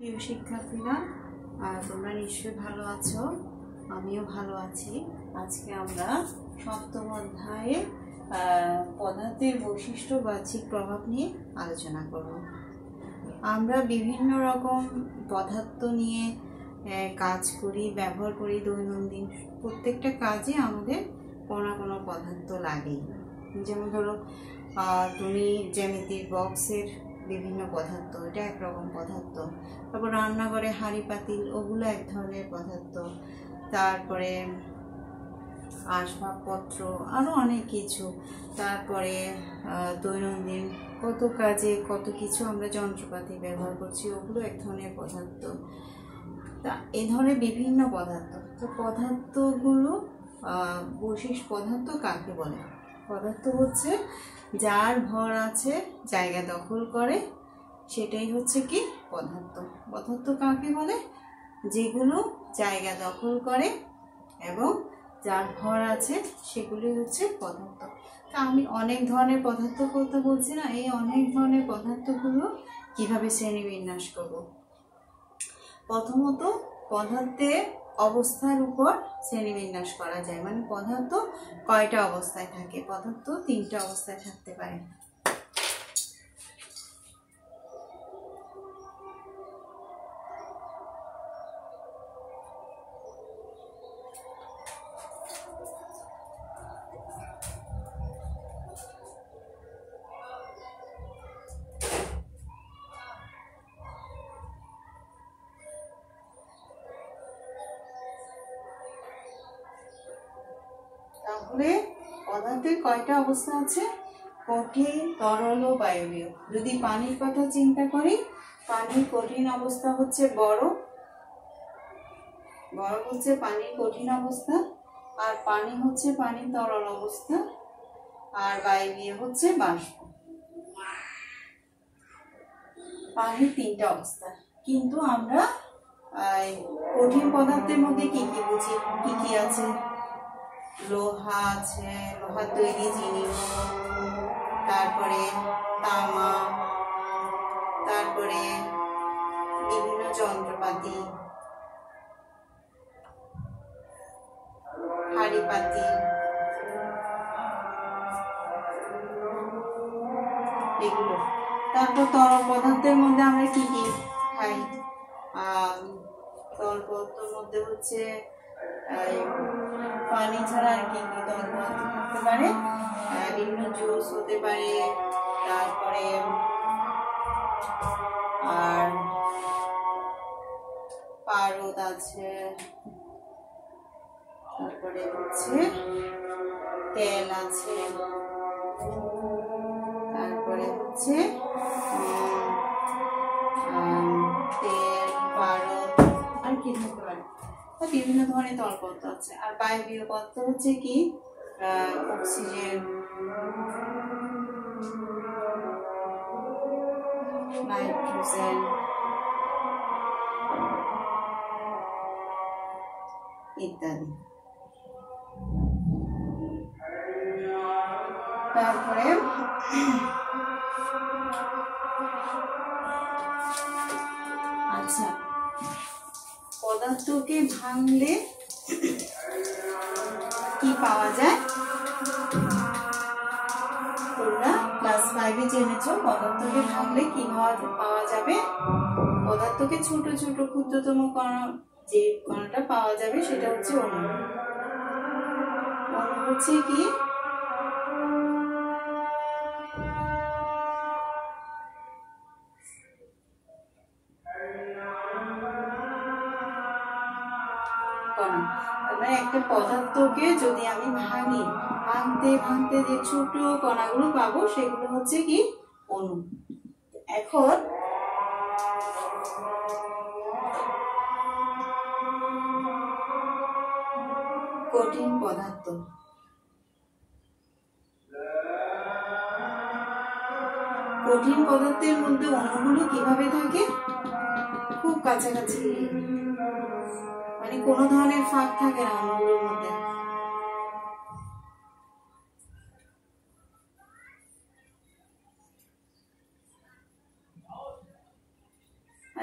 প্রিয় শিক্ষার্থীরা তোমরা নিশ্চয়ই ভালো আছো, আমিও ভালো আছি। আজকে আমরা সপ্তম অধ্যায়ে পদার্থের বৈশিষ্ট্য বাহ্যিক প্রভাব নিয়ে আলোচনা করব। আমরা বিভিন্ন রকম পদার্থ নিয়ে কাজ করি, ব্যবহার করি, দৈনন্দিন প্রত্যেকটা কাজে আমাদের কোনো না কোনো পদার্থ লাগেই। যেমন ধরো তুমি জ্যামিতির বক্সের বিভিন্ন পদার্থ, এটা একরকম পদার্থ। তারপর রান্নাঘরে হাঁড়ি, পাতিল, ওগুলো এক ধরনের পদার্থ। তারপরে আসবাবপত্র আরও অনেক কিছু। তারপরে দৈনন্দিন কত কাজে কত কিছু আমরা যন্ত্রপাতি ব্যবহার করছি, ওগুলো এক ধরনের পদার্থ। তা, এ ধরনের বিভিন্ন পদার্থ। তো পদার্থগুলো বৈশিষ্ট্য, পদার্থ কাকে বলে? পদার্থ হচ্ছে যার ভর আছে জায়গা দখল করে, সেটাই হচ্ছে কি পদার্থ পদার্থ কাকে বলে? যেগুলো জায়গা দখল করে এবং যার ভর আছে সেগুলি হচ্ছে পদার্থ তা আমি অনেক ধরনের পদার্থ কথা বলছি না, এই অনেক ধরনের পদার্থগুলো কীভাবে শ্রেণীবিন্যাস করব? প্রথমত পদার্থের অবস্থার উপর শ্রেণীবিন্যাস করা যায়। মানে পদার্থ কয়টা অবস্থায় থাকে? পদার্থ তিনটা অবস্থায় থাকতে পারে। অবস্থা আছে? কঠিন, তরল ও বায়বীয়। যদি পানির কথা চিন্তা করি, পানির কঠিন অবস্থা হচ্ছে বরফ বরফ হচ্ছে পানির কঠিন অবস্থা, আর পানি হচ্ছে পানির তরল অবস্থা, আর বায়বীয় হচ্ছে বাষ্প। পানির তিনটা অবস্থা। কিন্তু আমরা কঠিন পদার্থের মধ্যে কি কি বুঝি? কি কি আছে? লোহা আছে লোহার তৈরি জিনিস, তারপরে তামা, তারপরে বিভিন্ন যন্ত্রপাতি হাড়ি পাতি এগুলো। তারপর তরল পদার্থের মধ্যে আমরা কি কি খাই তরল পদার্থের মধ্যে হচ্ছে পানি ছাড়া আর কি কি থাকতে পারে। বিভিন্ন জুস হতে পারে, তারপরে, আর পারদ আছে, তারপরে হচ্ছে তেল আছে, তারপরে হচ্ছে তা বিভিন্ন ধরনের তরলপদার্থ আছে। আর বায়বীয় পদার্থ হচ্ছে কি? অক্সিজেন নাইট্রোজেন ইত্যাদি। তারপরে আচ্ছা পদার্থকে ভাঙলে কি পাওয়া যায়? তোমরা ক্লাস ফাইভে জেনেছো, পদার্থকে ভাঙলে কি পাওয়া যাবে? পদার্থকে ছোট ছোট, ক্ষুদ্রতম কণা, যে কণাটা পাওয়া যাবে সেটা হচ্ছে অণু হচ্ছে কি? পদার্থকে যদি আমি ভাঙি, ভাঙতে ভাঙতে যে ছোট কণাগুলো পাবো, সেগুলো হচ্ছে কি অণু। এখন কঠিন পদার্থ। কঠিন পদার্থের মধ্যে অণুগুলো কীভাবে থাকে? খুব কাছাকাছি। মানে কোনো ধরনের ফাঁক থাকে না অণুগুলোর মধ্যে।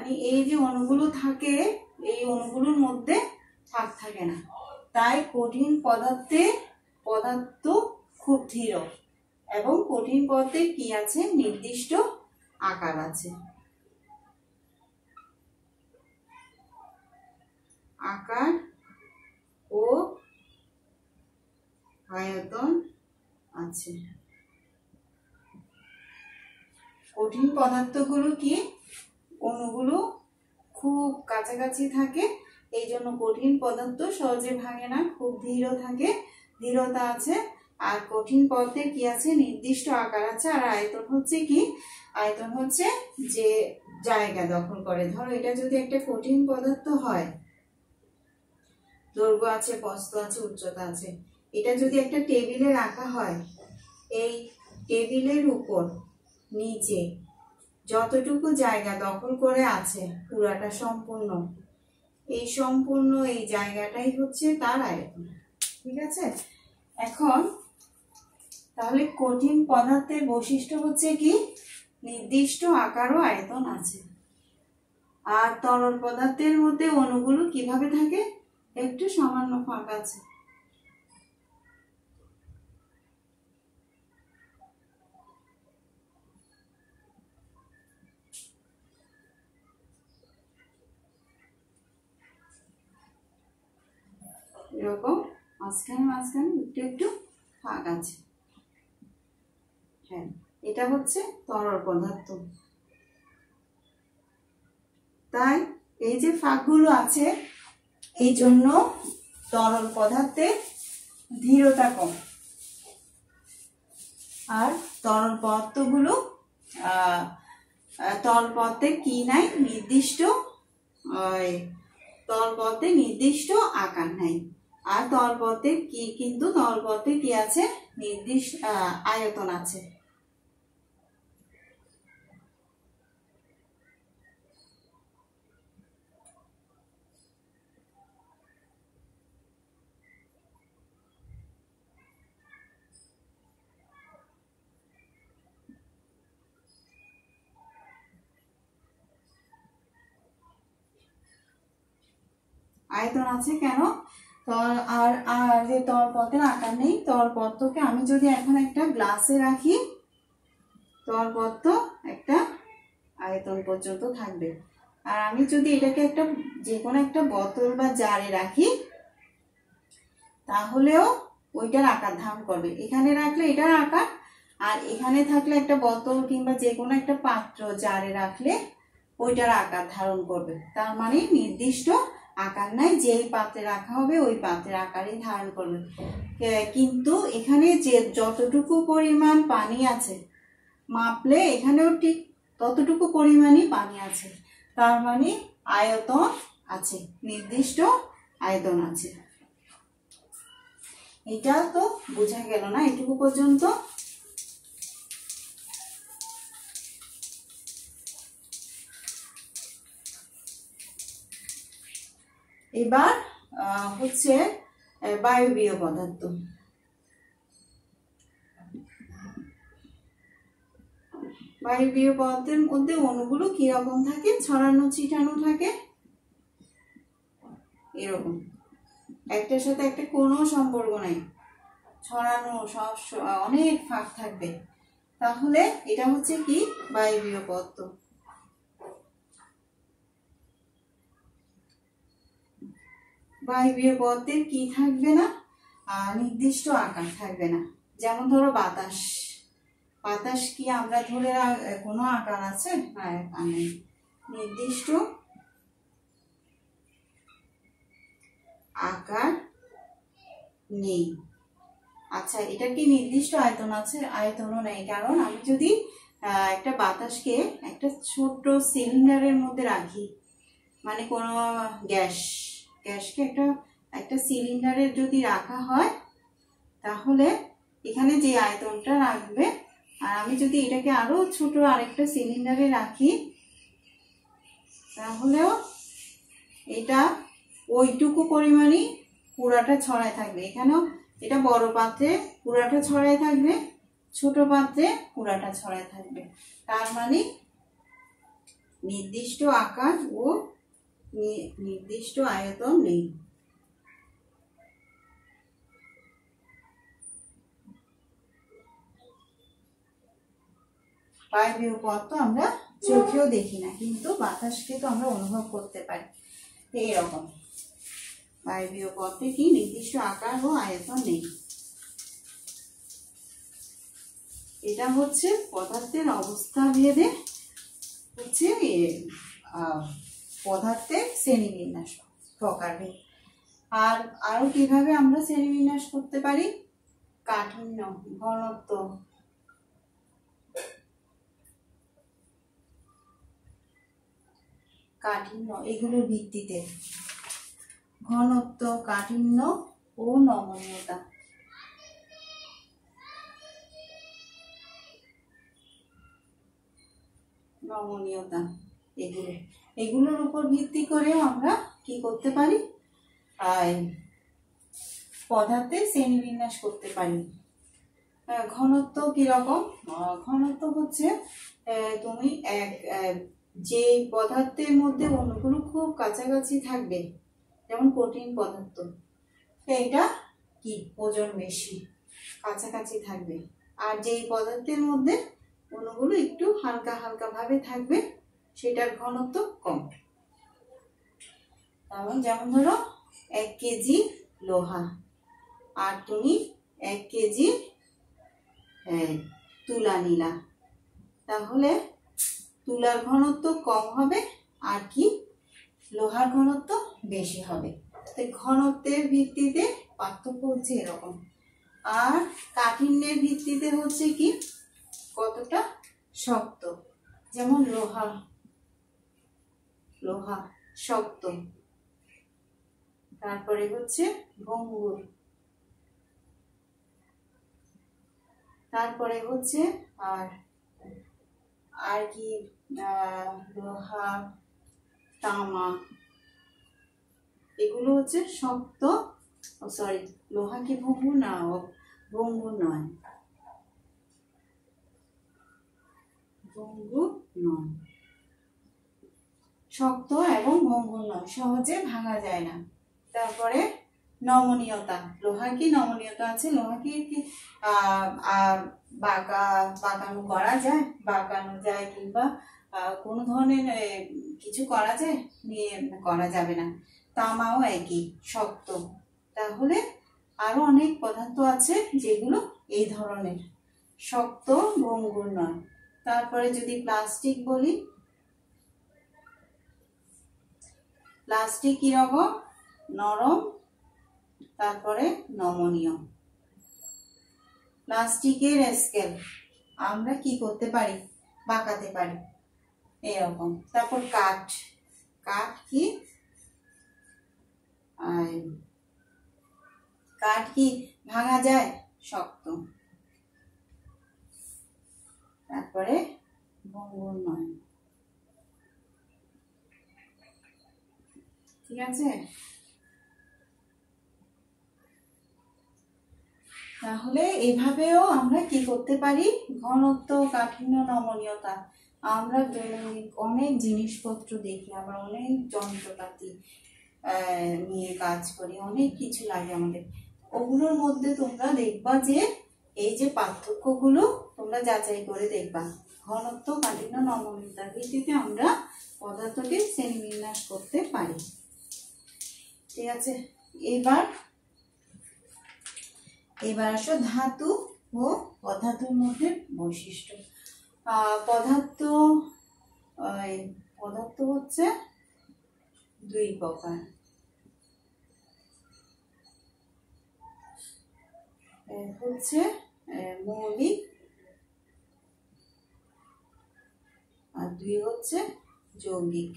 মানে এই যে অণুগুলো থাকে, এই অণুগুলোর মধ্যে ফাঁক থাকে না। তাই কঠিন পদার্থে পদার্থ খুব ধীর এবং কঠিন পদার্থে কি আছে? নির্দিষ্ট আকার আছে। আকার ও আয়তন আছে। কঠিন পদার্থগুলো কি? অণুগুলো খুব কাছাকাছি থাকে এই জন্য কঠিন পদার্থ সহজে ভাঙে না, খুব ধীর থাকে দৃঢ়তা আছে, আর কঠিন পদার্থে কি আছে? নির্দিষ্ট আকার আছে, আর আয়তন হচ্ছে কি? আয়তন হচ্ছে যে জায়গা দখল করে। ধরো এটা যদি একটা কঠিন পদার্থ হয়, দৈর্ঘ্য আছে প্রস্থ আছে, উচ্চতা আছে, এটা যদি একটা টেবিলে রাখা হয়, এই টেবিলের উপর, নিচে যতটুকু জায়গা দখল করে আছে, পুরাটা সম্পূর্ণ। এই সম্পূর্ণ এই জায়গাটাই হচ্ছে তার আয়তন, ঠিক আছে? এখন, তাহলে কঠিন পদার্থের বৈশিষ্ট্য হচ্ছে কি? নির্দিষ্ট আকার ও আয়তন আছে। আর তরল পদার্থের মধ্যে অণুগুলো কীভাবে থাকে? একটু সামান্য ফাঁক আছে। এরকম, মাঝখানে মাঝখানে, একটু একটু ফাঁক আছে। হ্যাঁ এটা হচ্ছে তরল পদার্থ। তাই এই যে ফাঁকগুলো আছে, এই জন্য তরল পদার্থের ধীরতা কম। আর তরল পদার্থগুলো তরল পদার্থে কি নাই নির্দিষ্ট তরল পদার্থে নির্দিষ্ট আকার নাই। আর তরল পদার্থে কি কিন্তু তরল পদার্থে কি আছে? নির্দিষ্ট আয়তন আছে। আয়তন আছে কেন? তল আর আর যে তল পথের আকার নেই তল পত্রকে আমি যদি এখন একটা গ্লাসে রাখি তল পত্র একটা আয়তন পর্যন্ত থাকবে। আর আমি যদি এটাকে একটা যে কোনো একটা বোতল বা জারে রাখি, তাহলেও ওইটার আকার ধারণ করবে। এখানে রাখলে এটার আকার, আর এখানে থাকলে একটা বোতল কিংবা যে কোনো একটা পাত্র জারে রাখলে ওইটার আকার ধারণ করবে। তার মানে নির্দিষ্ট আকার নাই, যেই পাত্রে রাখা হবে ওই পাত্রের আকারই ধারণ করবে। কিন্তু এখানে যে যতটুকু পরিমাণ পানি আছে, মাপলে এখানেও ঠিক ততটুকু পরিমাণই পানি আছে। তার মানে আয়তন আছে, নির্দিষ্ট আয়তন আছে। এটা তো বোঝা গেল না, এটুকু পর্যন্ত। এবার হচ্ছে বায়বীয় পদার্থ। বায়বীয় পদার্থের মধ্যে অণুগুলো কীরকম থাকে? ছড়ানো, ছিটানো থাকে? এরকম। একটার সাথে একটা কোনো সম্পর্ক নাই। ছড়ানো সব, অনেক ফাঁক থাকবে। তাহলে এটা হচ্ছে কি? বায়বীয় পদার্থ। বায়বীয় পদার্থের কি থাকবে না? নির্দিষ্ট আকার থাকবে না। যেমন ধরো বাতাস। বাতাস কি আমরা ধরে কোনো আকার আছে? নেই। নির্দিষ্ট আকার নেই। আচ্ছা এটা কি নির্দিষ্ট আয়তন আছে? আয়তনও নেই। কারণ আমি যদি একটা বাতাসকে একটা ছোট্ট সিলিন্ডারের মধ্যে রাখি মানে কোনো গ্যাস গ্যাসকে একটা একটা সিলিন্ডারের যদি রাখা হয়, তাহলে এখানে যে আয়তনটা রাখবে, আর আমি যদি এটাকে আরও ছোট আরেকটা সিলিন্ডারে রাখি, তাহলেও এটা ওইটুকু পরিমাণই পুরাটা ছড়ায় থাকবে। এখানেও এটা বড় পাত্রে পুরাটা ছড়ায় থাকবে, ছোট পাত্রে পুরাটা ছড়ায় থাকবে। তার মানে নির্দিষ্ট আকার ও নির্দিষ্ট আয়তন নেই। বায়বীয় পথ তো আমরা চোখেও দেখি না কিন্তু বাতাসকে তো আমরা অনুভব করতে পারি। তো এরকম বায়বীয় পথে কি? নির্দিষ্ট আকার ও আয়তন নেই। এটা হচ্ছে পদার্থের অবস্থা ভেদে হচ্ছে আহ, পদার্থের শ্রেণীবিন্যাস প্রকারভেদ। আর আরও কীভাবে আমরা শ্রেণীবিন্যাস করতে পারি? কাঠিন্য, ঘনত্ব। কাঠিন্য, এগুলোর ভিত্তিতে। ঘনত্ব, কাঠিন্য ও নমনীয়তা। নমনীয়তা, এগুলো। এগুলোর উপর ভিত্তি করে আমরা কি করতে পারি? আর পদার্থের শ্রেণীবিন্যাস করতে পারি। ঘনত্ব কীরকম? ঘনত্ব হচ্ছে তুমি এক যে পদার্থের মধ্যে অন্যগুলো খুব কাছাকাছি থাকবে, যেমন কঠিন পদার্থ এটা কি? ওজন বেশি, কাছাকাছি থাকবে। আর যেই পদার্থের মধ্যে অণুগুলো একটু হালকা হালকা ভাবে থাকবে সেটার ঘনত্ব কম। যেমন যেমন ধরো, এক কেজি লোহা। আর তুমি এক কেজি তুলা নিলা। তাহলে তুলার ঘনত্ব কম হবে, আর কি? লোহার ঘনত্ব বেশি হবে। ঘনত্বের ভিত্তিতে পার্থক্য হচ্ছে এরকম। আর কাঠিন্যের ভিত্তিতে হচ্ছে কি? কতটা শক্ত। যেমন লোহা। লোহা, শক্ত। তারপরে হচ্ছে ভঙ্গুর তারপরে হচ্ছে আর আর কি লোহা, তামা। এগুলো হচ্ছে শক্ত সরি, লোহা কি ভঙ্গুর না, ও ভঙ্গুর নয়। ভঙ্গুর নয়। শক্ত এবং ভঙ্গুর নয়, সহজে ভাঙা যায় না। তারপরে নমনীয়তা। লোহা কি নমনীয়তা আছে? লোহা কি বাঁকা, বাঁকানো করা যায়? বাঁকানো যায় কিংবা কোনো ধরনের কিছু করা যায়? নিয়ে করা যাবে না। তামাও একই, শক্ত। তাহলে আরও অনেক পদার্থ আছে যেগুলো এই ধরনের। শক্ত ভঙ্গুর নয়। তারপরে যদি প্লাস্টিক বলি প্লাস্টিক কীরকম নরম। তারপরে নমনীয়। প্লাস্টিকের স্কেল আমরা কি করতে পারি? বাঁকাতে পারি। এরকম। তারপর কাঠ। কাঠ কি? কাঠ কি ভাঙা যায়? শক্ত। তারপরে ভঙ্গুর নয় ঠিক আছে? তাহলে এভাবেও আমরা কি করতে পারি? ঘনত্ব, কাঠিন্য, নমনীয়তা। আমরা দৈনন্দিন অনেক জিনিসপত্র দেখি, আমরা অনেক যন্ত্রপাতি নিয়ে কাজ করি, অনেক কিছু লাগে আমাদের। ওগুলোর মধ্যে তোমরা দেখবা যে, এই যে পার্থক্যগুলো তোমরা যাচাই করে দেখবা। ঘনত্ব, কাঠিন্য নমনীয়তার ভিত্তিতে আমরা পদার্থকে শ্রেণীবিন্যাস করতে পারি। ঠিক আছে? এবার এবার আসো ধাতু ও অধাতুর মধ্যে বৈশিষ্ট্য। পদার্থ পদার্থ হচ্ছে দুই প্রকার। হচ্ছে মৌলিক, আর দুই হচ্ছে যৌগিক।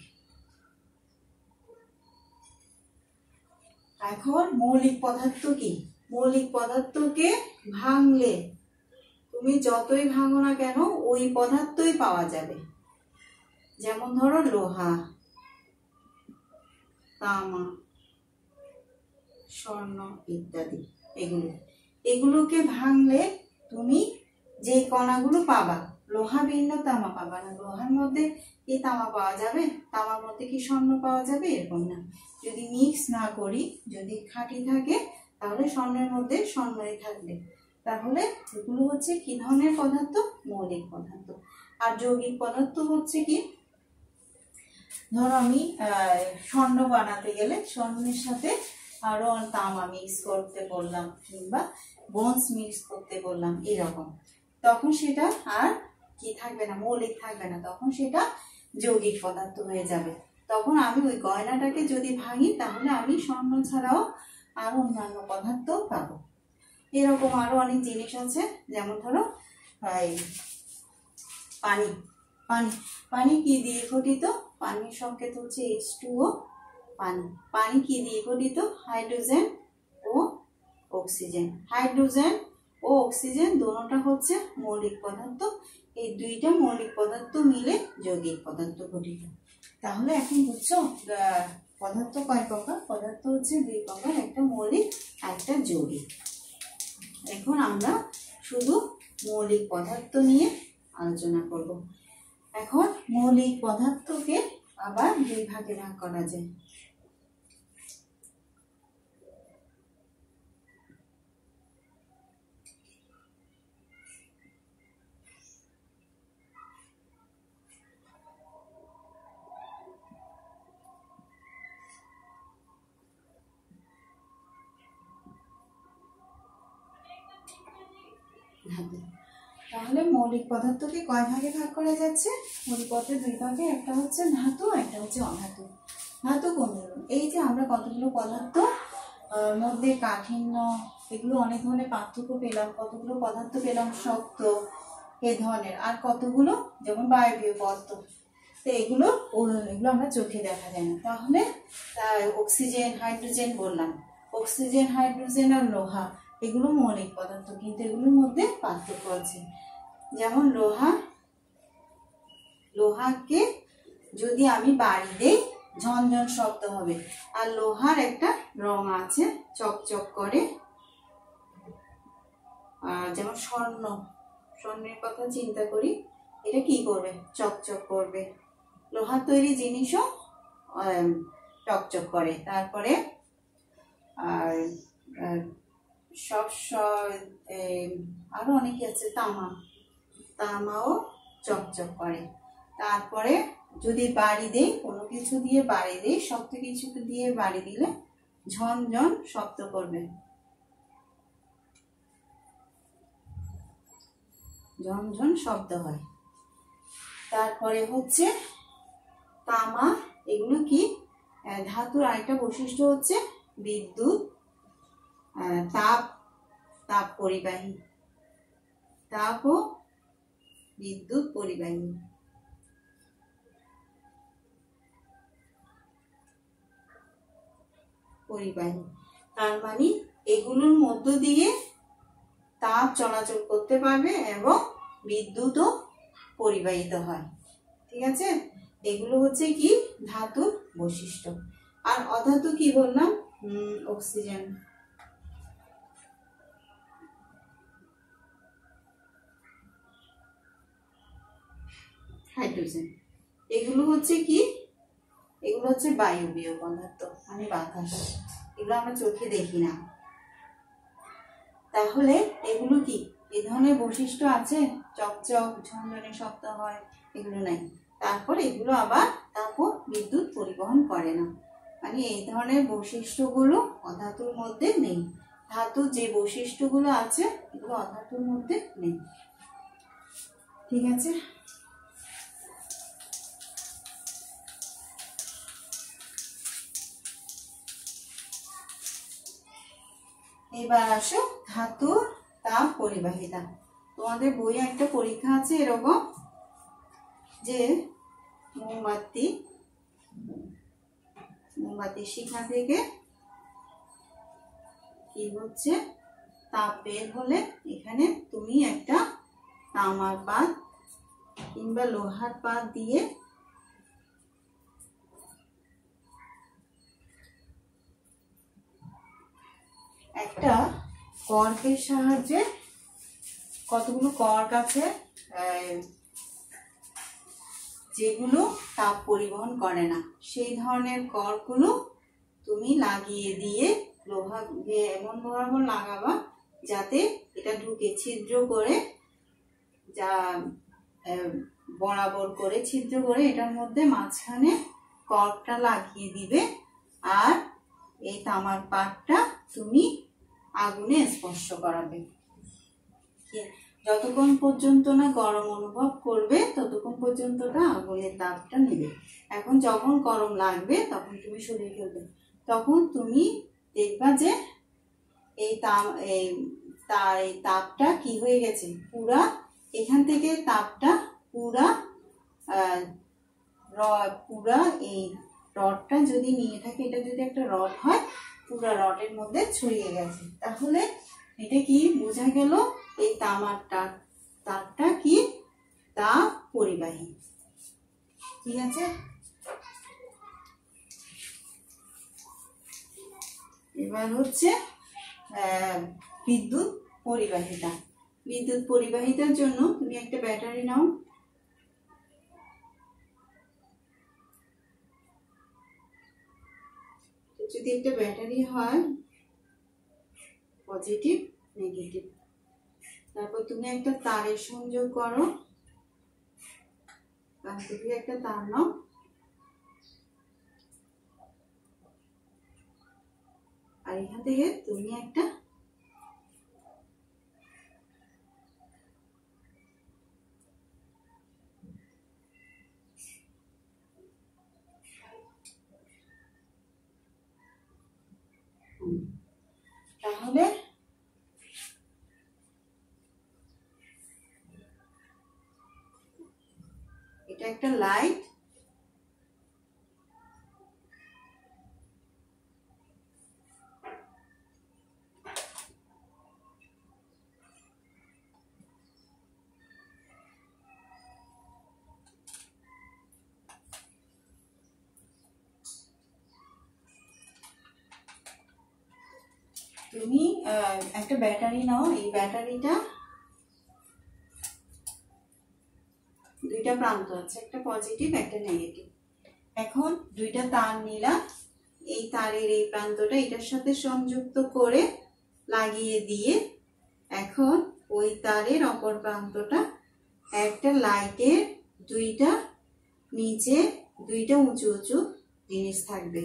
এখন মৌলিক পদার্থ কি? মৌলিক পদার্থকে ভাঙলে, তুমি যতই ভাঙো না কেন, ওই পদার্থই পাওয়া যাবে। যেমন ধরো লোহা, তামা, স্বর্ণ ইত্যাদি, এগুলো। এগুলোকে ভাঙলে তুমি যে কণাগুলো পাবা লোহা ভিন্ন তামা পাবা না। লোহার মধ্যে কি তামা পাওয়া যাবে? তামার মধ্যে কি স্বর্ণ পাওয়া যাবে? এরকম না। যদি মিক্স না করি, যদি খাঁটি থাকে, তাহলে স্বর্ণের মধ্যে স্বর্ণই থাকবে। তাহলে এগুলো হচ্ছে কি ধরনের পদার্থ? মৌলিক পদার্থ। আর যৌগিক পদার্থ হচ্ছে কি? ধরো আমি স্বর্ণ বানাতে গেলে স্বর্ণের সাথে আরও তামা মিক্স করতে বললাম কিংবা বোনস মিক্স করতে বললাম এরকম। তখন সেটা আর কি থাকবে না, মৌলিক থাকবে না, তখন সেটা যৌগিক পদার্থ হয়ে যাবে। তখন আমি ওই গয়নাটাকে যদি ভাঙি, তাহলে আমি স্বর্ণ ছাড়াও আরও অন্যান্য পদার্থ পাবো। এরকম আরও অনেক জিনিস আছে, যেমন ধরো পানি। পানি পানি কি দিয়ে গঠিত? পানির সংকেত হচ্ছে এইচ টু ও পানি। পানি কি দিয়ে গঠিত? হাইড্রোজেন ও অক্সিজেন। হাইড্রোজেন ও অক্সিজেন, দুটোটা হচ্ছে মৌলিক পদার্থ। এই দুইটা মৌলিক পদার্থ মিলে যৌগিক পদার্থ গঠিত। তাহলে এখন বুঝছ পদার্থ কয় প্রকার? পদার্থ হচ্ছে দুই প্রকার, একটা মৌলিক, একটা যৌগিক। এখন আমরা শুধু মৌলিক পদার্থ নিয়ে আলোচনা করব। এখন মৌলিক পদার্থকে আবার দুই ভাগে ভাগ করা যায় ধাতু তাহলে মৌলিক পদার্থকে কয় ভাগে ভাগ করা যাচ্ছে? মৌলিক পদার্থের দুই ভাগে, একটা হচ্ছে ধাতু, একটা হচ্ছে অধাতু। ধাতু কোনগুলো এই যে আমরা কতগুলো পদার্থ মধ্যে কাঠিন্য, এগুলো অনেক ধরনের পার্থক্য পেলাম, কতগুলো পদার্থ পেলাম, শক্ত, এ ধরনের, আর কতগুলো? যেমন বায়বীয় পদার্থ। তো এগুলো এগুলো আমরা চোখে দেখা যায় না। তাহলে অক্সিজেন, হাইড্রোজেন বললাম। অক্সিজেন, হাইড্রোজেন আর লোহা, এগুলো মৌলিক পদার্থ, কিন্তু এগুলোর মধ্যে পার্থক্য আছে। যেমন লোহা, লোহাকে যদি আমি বাড়ি দেই ঝনঝন শব্দ হবে, আর লোহার একটা রং আছে চকচক করে আর যেমন স্বর্ণ, স্বর্ণের কথা চিন্তা করি, এটা কি করবে? চকচক করবে। লোহার তৈরি জিনিসও চকচক করে। তারপরে, আর সব আরও অনেকে আছে, তামা। তামাও চকচক করে। তারপরে যদি বাড়ি দেই, কোনো কিছু দিয়ে বাড়ি দেই, শক্ত কিছু দিয়ে বাড়ি দিলে ঝনঝন শব্দ করবে। ঝনঝন শব্দ হয়। তারপরে হচ্ছে তামা, এগুলো কি? ধাতুর আরেকটা বৈশিষ্ট্য হচ্ছে বিদ্যুৎ তাপ তাপ পরিবাহী। তাপ ও বিদ্যুৎ পরিবাহী। পরিবাহী। তার মানে এগুলোর মধ্য দিয়ে তাপ চলাচল করতে পারবে এবং বিদ্যুৎও পরিবাহিত হয়। ঠিক আছে? এগুলো হচ্ছে কি? ধাতুর বৈশিষ্ট্য। আর অধাতু কি বললাম? Oxygen hydrogen. এগুলো হচ্ছে কি? এগুলো হচ্ছে বায়বীয় পদার্থ মানে বাতাস। এগুলো আমরা চোখে দেখি না। তাহলে এগুলো কি? এ ধরনের বৈশিষ্ট্য আছে? চকচক ঝনঝনে শব্দ হয়, এগুলো নাই। তারপর এগুলো আবার তারপর বিদ্যুৎ পরিবহন করে না। মানে এই ধরনের বৈশিষ্ট্যগুলো অধাতুর মধ্যে নেই। ধাতুর যে বৈশিষ্ট্যগুলো আছে, এগুলো অধাতুর মধ্যে নেই। ঠিক আছে? এবার আসো, ধাতুর তাপ পরিবাহিতা। তোমাদের বইয়ে একটা পরীক্ষা আছে এরকম যে মোমবাতি মোমবাতির শিখা থেকে কি হচ্ছে? তাপ বের হলে এখানে তুমি একটা তামার পাত কিংবা লোহার পাত দিয়ে একটা কর্কের সাহায্যে কতগুলো কর্ক আছে? যেগুলো তাপ পরিবহন করে না। সেই ধরনের করগুলো তুমি লাগিয়ে দিয়ে লোহা এমন বরাবর লাগাবা যাতে এটা ঢুকে ছিদ্র করে যা বরাবর করে ছিদ্র করে এটার মধ্যে মাঝখানে কর্কটা লাগিয়ে দিবে। আর এই তামার পাটটা তুমি আগুনে স্পর্শ করাবে। যতক্ষণ পর্যন্ত না গরম অনুভব করবে, ততক্ষণ পর্যন্ত না আগুনের তাপটা নেবে। এখন যখন গরম লাগবে, তখন তুমি সরিয়ে ফেলবে। তখন তুমি দেখবা যে এই তাপ, এই তার এই তাপটা কি হয়ে গেছে? পুরা, এখান থেকে তাপটা পুরা পুরা এই রডটা যদি নিয়ে থাকে, এটা যদি একটা রড হয় পুরা রডের মধ্যে ছড়িয়ে গেছে। তাহলে এটা কি বোঝা গেল? এই তামার তার তারটা কি? তা পরিবাহী। ঠিক আছে? এবার হচ্ছে বিদ্যুৎ পরিবাহিতা। বিদ্যুৎ পরিবাহিতার জন্য তুমি একটা ব্যাটারি নাও। যদি একটা ব্যাটারি হয় পজিটিভ নেগেটিভ তারপর তুমি একটা তারের সংযোগ করো। তার থেকে একটা তার নাও। আর এখান থেকে তুমি একটা হুম। তাহলে এটা একটা লাইট তুমি আহ, একটা ব্যাটারি নাও, এই ব্যাটারিটা দুইটা প্রান্ত আছে, একটা পজিটিভ একটা নেগেটিভ এখন দুইটা তার নিলা, এই তারের এই প্রান্তটা, এটার সাথে সংযুক্ত করে লাগিয়ে দিয়ে এখন ওই তারের অপর প্রান্তটা একটা লাইটের দুইটা নিচে দুইটা উঁচু উঁচু জিনিস থাকবে।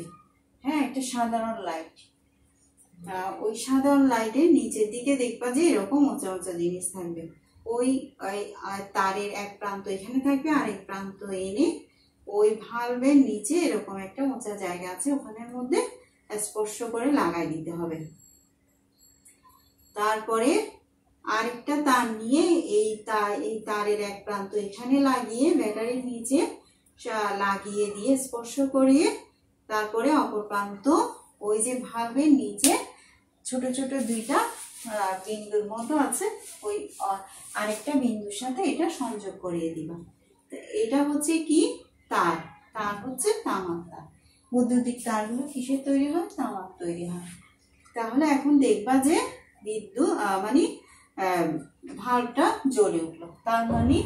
হ্যাঁ একটা সাধারণ লাইট ওই সাধারণ লাইটের নিচের দিকে দেখবা যে এরকম উঁচা উঁচা জিনিস থাকবে। ওই তারের এক প্রান্ত এখানে থাকবে আর এক প্রান্ত এনে ওই ভালভের নিচে এরকম একটা উঁচা জায়গা আছে, ওখানের মধ্যে স্পর্শ করে লাগাই দিতে হবে। তারপরে আরেকটা তার নিয়ে এই তার এই তারের এক প্রান্ত এখানে লাগিয়ে ব্যাটারির নিচে লাগিয়ে দিয়ে স্পর্শ করিয়ে তারপরে অপর প্রান্ত ওই যে ভালভের নিচে ছোট ছোট দুইটা বিন্দুর মতো আছে। ওই আরেকটা বিন্দুর সাথে এটা সংযোগ করিয়ে দিবা। এটা হচ্ছে কি? তার। তার হচ্ছে তামার তার বৈদ্যুতিক তারগুলো কিসের তৈরি হয়? তামার তৈরি হয়। তাহলে এখন দেখবা যে বিদ্যুৎ মানে ভালটা জ্বলে উঠল। তার মানে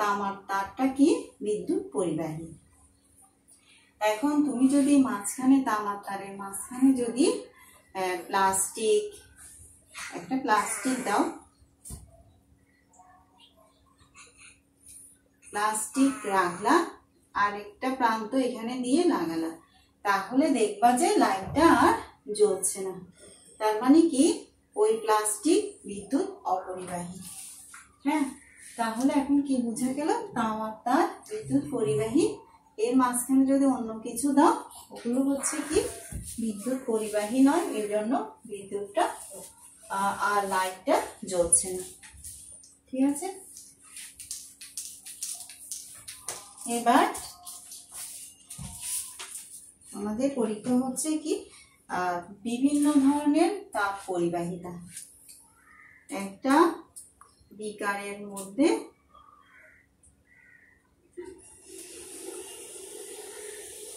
তামার তারটা কি? বিদ্যুৎ পরিবাহী। এখন তুমি যদি মাঝখানে তামার তারের মাঝখানে যদি প্লাস্টিক একটা প্লাস্টিক দাও। প্লাস্টিক রাখলা আর একটা প্রান্ত এখানে দিয়ে লাগালা। তাহলে দেখবা যে লাইটটা আর জ্বলছে না। তার মানে কি? ওই প্লাস্টিক বিদ্যুৎ অপরিবাহী। হ্যাঁ তাহলে এখন কি বোঝা গেল? তামার তার বিদ্যুৎ পরিবাহী এর মাঝখানে যদি অন্য কিছু দাও, ওগুলো হচ্ছে কি? বিদ্যুৎ পরিবাহী নয়, এর জন্য বিদ্যুৎটা আর লাইটটা জ্বলছে না। ঠিক আছে? এবার আমাদের পরীক্ষা হচ্ছে কি? বিভিন্ন ধরনের তাপ পরিবাহিতা। একটা বিকারের মধ্যে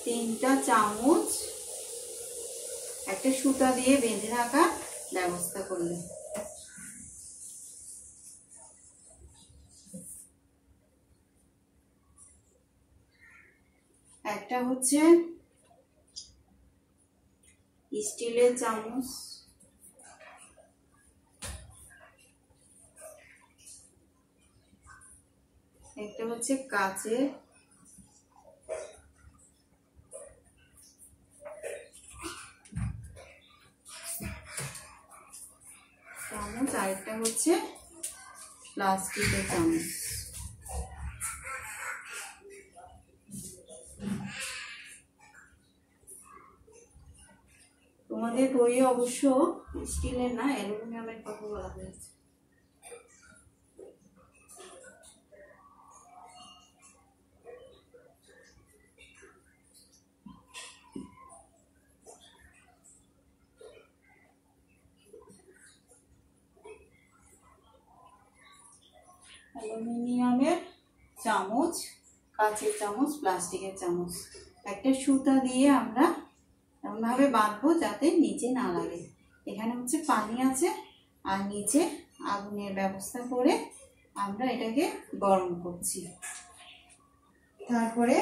তিনটা চামচ একটা সুতা দিয়ে বেঁধে রাখার ব্যবস্থা করলে একটা হচ্ছে স্টিলের চামচ। একটা হচ্ছে কাচের আরেকটা হচ্ছে প্লাস্টিকের চামচ তোমাদের বইয়ে অবশ্য স্টিলের না অ্যালুমিনিয়ামের কথা বলা হয়েছে। অ্যালুমিনিয়ামের চামচ, কাঁচের চামচ, প্লাস্টিকের চামচ। একটা সুতা দিয়ে আমরা এমনভাবে বাঁধবো যাতে নিচে না লাগে। এখানে হচ্ছে পানি আছে, আর নিচে আগুনের ব্যবস্থা করে আমরা এটাকে গরম করছি। তারপরে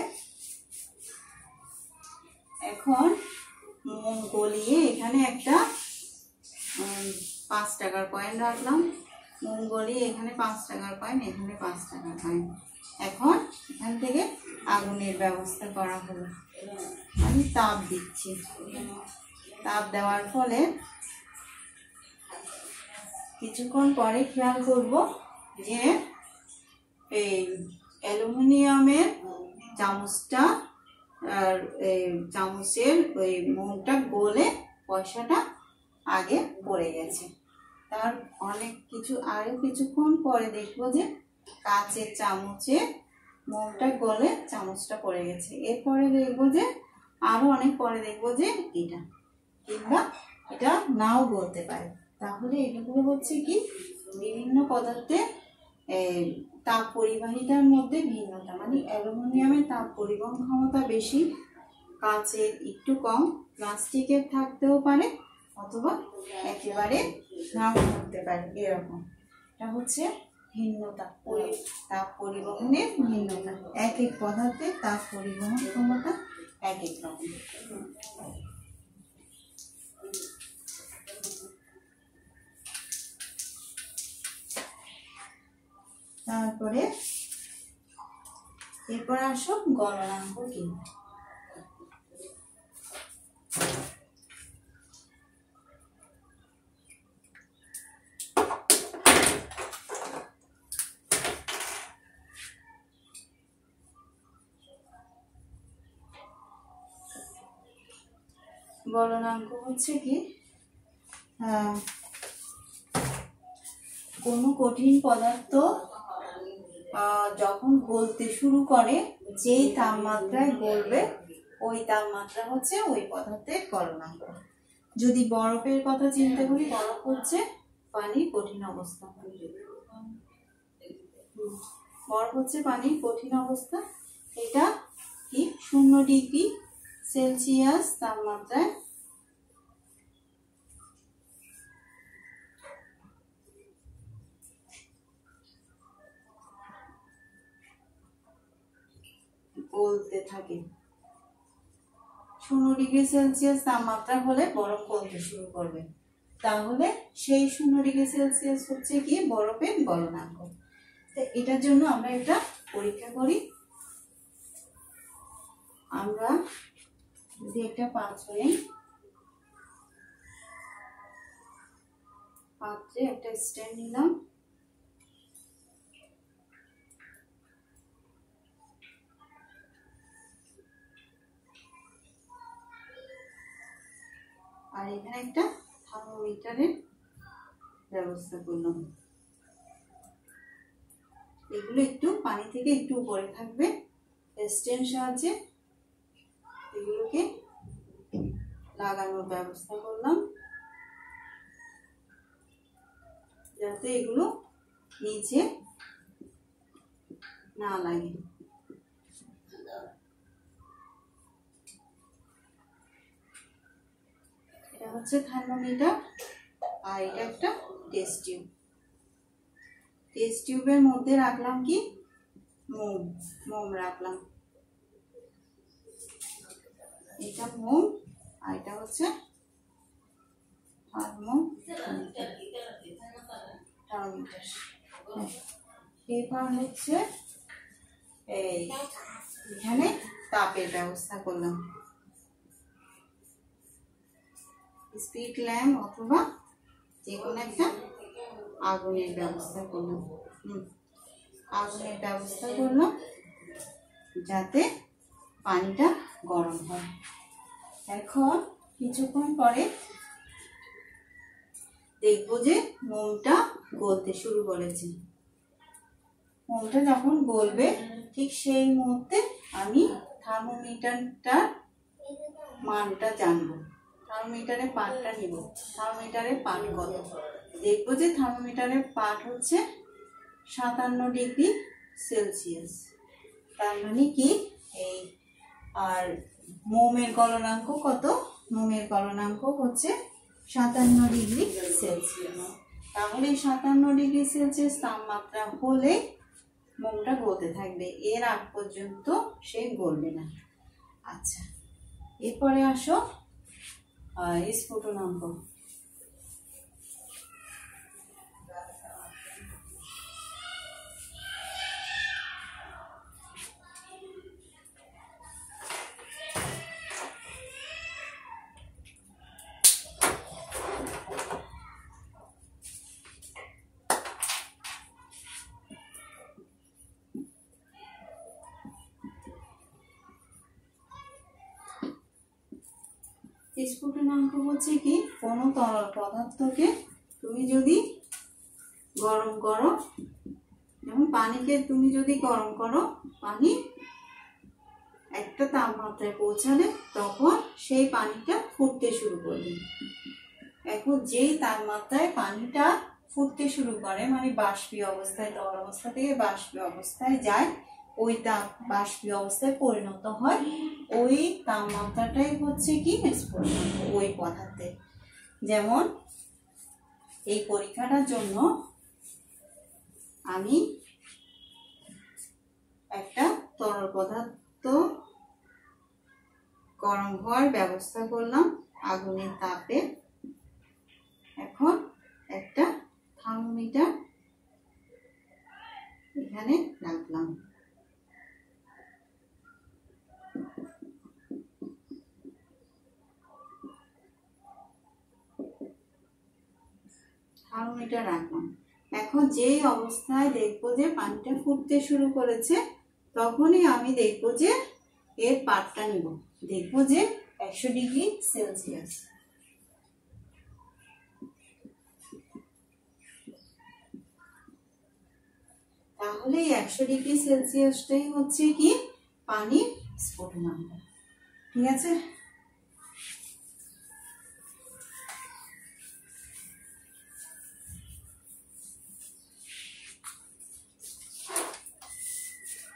এখন মোম গলিয়ে এখানে একটা পাঁচ টাকার কয়েন রাখলাম। গলিয়ে এখানে পাঁচ টাকার কয়েন এখানে পাঁচ টাকার কয়েন এখন এখান থেকে আগুনের ব্যবস্থা করা হলো। আমি তাপ দিচ্ছি। তাপ দেওয়ার ফলে কিছুক্ষণ পরে খেয়াল করব যে এই অ্যালুমিনিয়ামের চামচটা আর এই চামচের ওই মোমটা গলে পয়সাটা আগে পড়ে গেছে। তার অনেক কিছু আরও কিছুক্ষণ পরে দেখব যে কাচের চামচে মোমটা গলে চামচটা পড়ে গেছে। এরপরে দেখব যে আরও অনেক পরে দেখব যে এটা, কিংবা এটা নাও বলতে পারে। তাহলে এগুলো হচ্ছে কি, বিভিন্ন পদার্থে তাপ পরিবাহিতার মধ্যে ভিন্নতা মানে অ্যালুমিনিয়ামের তাপ পরিবহন ক্ষমতা বেশি, কাচের একটু কম, প্লাস্টিকের থাকতেও পারে অথবা একেবারে নাও করতে পারে, এরকম। এটা হচ্ছে ভিন্নতা তাপ পরিবহনের ভিন্নতা। এক এক পদার্থে তাপ পরিবহন ক্ষমতা এক এক রকম। তারপরে এরপর আসো গণনাঙ্ক কি? গণনাঙ্ক হচ্ছে কি কোনো কঠিন পদার্থ যখন গলতে শুরু করে, যেই তাপমাত্রায় গলবে, ওই তাপমাত্রা হচ্ছে ওই পদার্থের গলনাঙ্ক। যদি বরফের কথা চিন্তা করি, বরফ হচ্ছে পানির কঠিন অবস্থা। বরফ হচ্ছে পানির কঠিন অবস্থা। এটা কি? শূন্য ডিগ্রি সেলসিয়াস, তাপমাত্রায় গলতে থাকে। শূন্য ডিগ্রি সেলসিয়াস তাপমাত্রা হলে বরফ গলতে শুরু করবে। তাহলে সেই শূন্য ডিগ্রি সেলসিয়াস হচ্ছে কি? বরফের গলনাঙ্ক। তো এটার জন্য আমরা এটা পরীক্ষা করি। আমরা যদি একটা পাত্র পাত্রে একটা স্ট্যান্ড নিলাম। আর এখানে একটা থার্মোমিটারের ব্যবস্থা করলাম। এগুলো একটু পানি থেকে একটু উপরে থাকবে। স্ট্যান্ড সাহায্যে এগুলোকে লাগানোর ব্যবস্থা করলাম। যাতে এগুলো নিচে না লাগে। এটা হচ্ছে থার্মোমিটার আর এটা একটা টেস্ট টিউব। টেস্ট টিউবের মধ্যে রাখলাম কি? মোম মোম রাখলাম। এটা মোম, আর এটা হচ্ছে থার্মোমিটার পেপার হচ্ছে এই এখানে তাপের ব্যবস্থা করলাম। স্পিড ল্যাম্প অথবা যে কোনো একটা আগুনের ব্যবস্থা করলাম। হুম, আগুনের ব্যবস্থা করলাম যাতে পানিটা গরম হয়। এখন কিছুক্ষণ পরে দেখব যে মোমটা গলতে শুরু করেছে। মোমটা যখন গলবে, ঠিক সেই মুহূর্তে আমি থার্মোমিটারটার মানটা জানব। থার্মোমিটারের পাটটা নিব। থার্মোমিটারের পাট কত? দেখব যে থার্মোমিটারের পাট হচ্ছে সাতান্ন ডিগ্রি সেলসিয়াস। তার মানে কি? এই আর মোমের গলনাঙ্ক কত? মোমের গলনাঙ্ক হচ্ছে সাতান্ন ডিগ্রি সেলসিয়াস। তাহলে সাতান্ন ডিগ্রি সেলসিয়াস তাপমাত্রা হলে মোমটা গলতে থাকবে। এর আগ পর্যন্ত সে গলবে না। আচ্ছা এরপরে আসো স্ফুটনাঙ্ক। হচ্ছে কি? কোনো তরল পদার্থকে তুমি যদি গরম করো, যেমন পানিকে তুমি যদি গরম করো, পানি একটা তাপমাত্রায় পৌঁছালে তখন সেই পানিটা ফুটতে শুরু করবে। এখন যেই তাপমাত্রায় পানিটা ফুটতে শুরু করে মানে বাষ্পীয় অবস্থায়, তরল অবস্থা থেকে বাষ্পীয় অবস্থায় যায় ওই তাপ বাষ্পীয় অবস্থায় পরিণত হয়। ওই তাপমাত্রাটাই হচ্ছে কি স্ফুটনাঙ্ক ওই পদার্থে। যেমন এই পরীক্ষাটার জন্য আমি একটা তরল পদার্থ গরম হওয়ার ব্যবস্থা করলাম আগুনের তাপে। এখন একটা থার্মোমিটার এখানে রাখলাম। থার্মোমিটার রাখলাম। এখন যেই অবস্থায় দেখব যে পানিটা ফুটতে শুরু করেছে, তখনই আমি দেখব যে এর পাটটা নিব। দেখব যে একশো ডিগ্রি সেলসিয়াস। তাহলে একশো ডিগ্রি সেলসিয়াসটাই হচ্ছে কি? পানির স্ফুটনাঙ্ক। ঠিক আছে?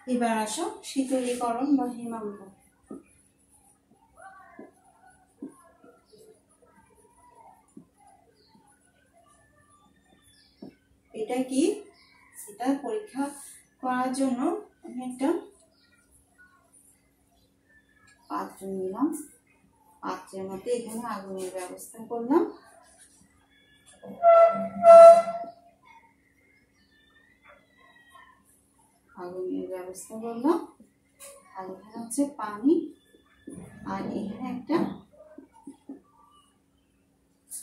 এবার আসো, শীতলীকরণ বা হিমাঙ্ক এটা কি? সেটা পরীক্ষা করার জন্য আমি একটা পাত্র নিলাম। পাত্রের মধ্যে এখানে আগুনের ব্যবস্থা করলাম। আগুনের ব্যবস্থা করলাম। আর এখানে হচ্ছে পানি। আর এখানে একটা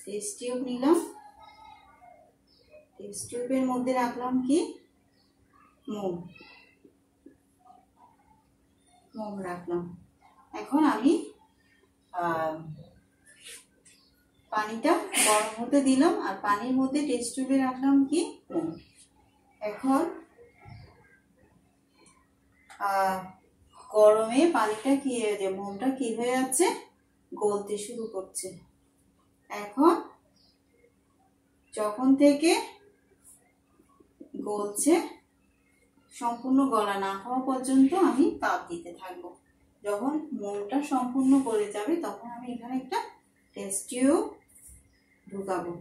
টেস্ট টিউব নিলাম। টেস্ট টিউবের মধ্যে রাখলাম কি? মোম। মোম রাখলাম। এখন আমি পানিটা গরম হতে দিলাম। আর পানির মধ্যে টেস্ট টিউবে রাখলাম কি? মোম। এখন গরমে পানিটা কি যে মোমটা কি হয়ে যাচ্ছে? গলতে শুরু করছে। এখন যখন থেকে গলছে, সম্পূর্ণ গলা না হওয়া পর্যন্ত আমি তাপ দিতে থাকব। যখন মোমটা সম্পূর্ণ গলে যাবে, তখন আমি এখানে একটা টেস্ট টিউব ঢুকাবো।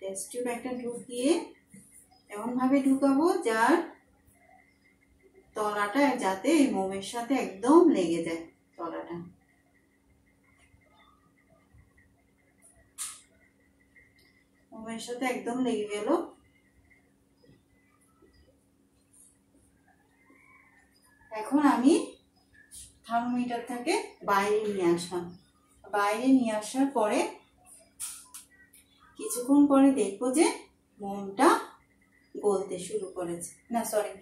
টেস্ট টিউব একটা ঢুকিয়ে এমনভাবে ঢুকাবো, যার তলাটা যাতে মোমের সাথে একদম লেগে যায়, তলাটা। মোমের সাথে একদম লেগে গেল। এখন আমি থার্মোমিটারটাকে বাইরে নিয়ে আসলাম। বাইরে নিয়ে আসার পরে কিছুক্ষণ পরে দেখব যে মোমটা গলতে শুরু করেছে। না সরি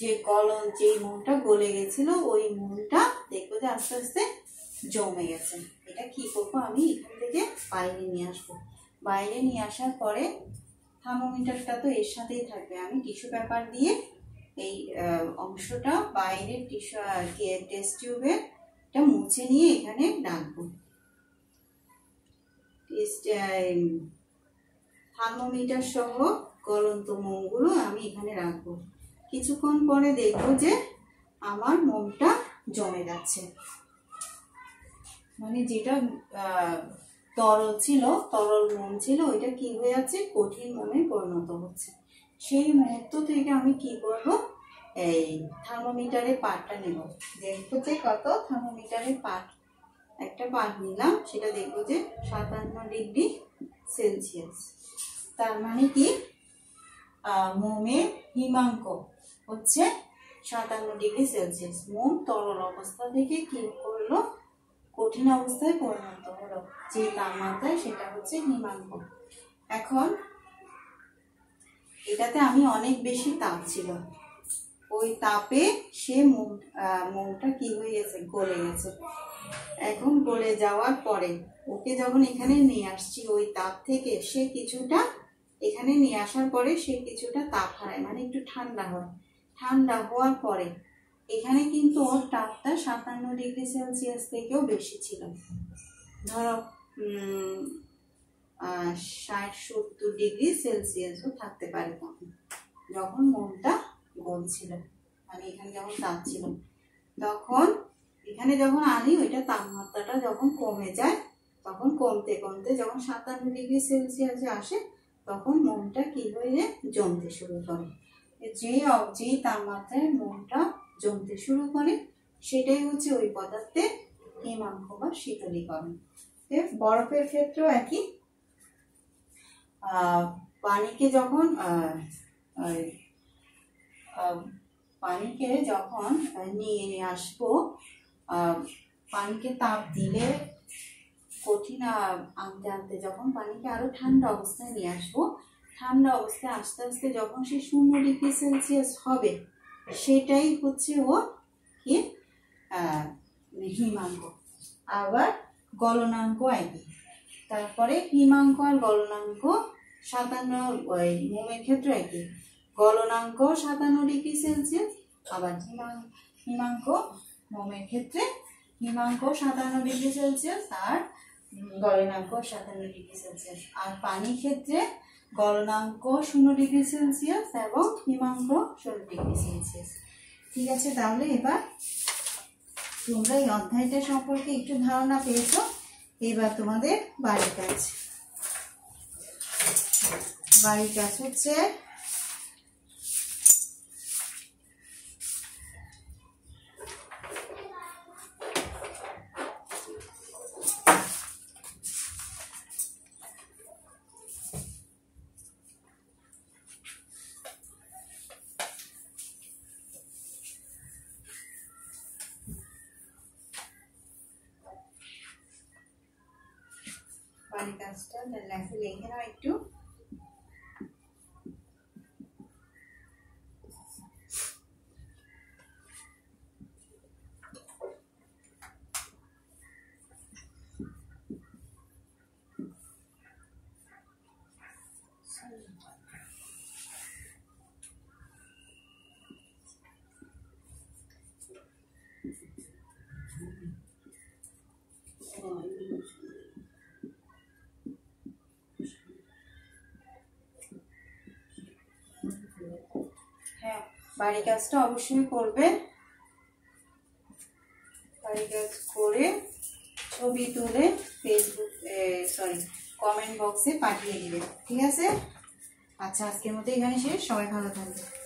যে কলম যে মোমটা গলে গেছিল, ওই মোমটা দেখব যে আস্তে আস্তে জমে গেছে। এটা কি করব আমি? এখান থেকে বাইরে নিয়ে আসব। বাইরে নিয়ে আসার পরে, থার্মোমিটারটা তো এর সাথেই থাকবে। আমি টিস্যু পেপার দিয়ে এই অংশটা বাইরের টিস্যু টেস্ট টিউবে এটা মুছে নিয়ে এখানে ডাকবো থার্মোমিটার সহ গলন্ত মোমগুলো, আমি এখানে রাখব। কিছুক্ষণ পরে দেখব যে আমার মোমটা জমে যাচ্ছে। মানে যেটা তরল ছিল, তরল মোম ছিল, ওইটা কি হয়ে যাচ্ছে? কঠিন মোমে পরিণত হচ্ছে। সেই মুহূর্ত থেকে আমি কি করব? এই থার্মোমিটারের পাটটা নেব। দেখব যে কত থার্মোমিটারের পাট। একটা পাট নিলাম, সেটা দেখব যে সাতান্ন ডিগ্রি সেলসিয়াস। তার মানে কি? মোমের হিমাঙ্ক। হচ্ছে সাতান্ন ডিগ্রি সেলসিয়াস। মোম তরল অবস্থা থেকে কি করল, কঠিন অবস্থায় পরিণত হলো। যে তাপমাত্রায় সেটা হচ্ছে হিমাঙ্ক। এখন এটাতে আমি অনেক বেশি তাপ ছিল। ওই তাপে সে মোম মোমটা কি হয়ে গেছে? গলে গেছে। এখন গলে যাওয়ার পরে ওকে যখন এখানে নিয়ে আসছি, ওই তাপ থেকে সে কিছুটা এখানে নিয়ে আসার পরে সে কিছুটা তাপ হারায় মানে একটু ঠান্ডা হয়। ঠান্ডা হওয়ার পরে এখানে কিন্তু ওর তাপটা সাতান্ন ডিগ্রি সেলসিয়াস থেকেও বেশি ছিল। ধরো ষাট, সত্তর ডিগ্রি সেলসিয়াসও থাকতে পারে তখন, যখন মনটা গলছিল মানে এখানে যখন তাপ ছিল। তখন এখানে যখন আনি, ওইটা তাপমাত্রাটা যখন কমে যায়, তখন কমতে কমতে যখন সাতান্ন ডিগ্রি সেলসিয়াসে আসে তখন মনটা কি হয়ে যায় জমতে শুরু করে? যে যেই তাপমাত্রায় মনটা জমতে শুরু করে, সেটাই হচ্ছে ওই পদার্থের হিমাঙ্ক বা শীতলীকরণ। বরফের ক্ষেত্রেও একই। পানিকে যখন পানিকে যখন নিয়ে আসব পানিকে তাপ দিলে কঠিন আনতে আনতে। যখন পানিকে আরও ঠান্ডা অবস্থায় নিয়ে আসব, ঠান্ডা অবস্থায় আস্তে আস্তে যখন সে শূন্য ডিগ্রি সেলসিয়াস হবে, সেটাই হচ্ছে ও কি হিমাঙ্ক। আবার গলনাঙ্ক একই তারপরে হিমাঙ্ক আর গলনাঙ্ক সাতান্ন, ওই মোমের ক্ষেত্রে একই গলনাঙ্ক সাতান্ন ডিগ্রি সেলসিয়াস, আবার হিমাঙ্ক হিমাঙ্ক মোমের ক্ষেত্রে হিমাঙ্ক সাতান্ন ডিগ্রি সেলসিয়াস আর গলনাঙ্ক সাতান্ন ডিগ্রি সেলসিয়াস। আর পানির ক্ষেত্রে গলনাঙ্ক শূন্য ডিগ্রি সেলসিয়াস এবং হিমাঙ্ক ষোলো ডিগ্রি সেলসিয়াস। ঠিক আছে, তাহলে এবার তোমরা এই অধ্যায়টা সম্পর্কে একটু ধারণা পেয়েছ, এবার তোমাদের বাড়ির কাজ। বাড়ির কাজ হচ্ছে বাড়ির কাজটা লেখে লিখে নাও একটু হ্যাঁ বাড়ি কাজটা অবশ্যই করবে। বাড়ি কাজ করে ছবি তুলে ফেসবুক সরি কমেন্ট বক্সে পাঠিয়ে দিবে। ঠিক আছে? আচ্ছা আজকের মতো এখানে শেষ। সবাই ভালো থাকবে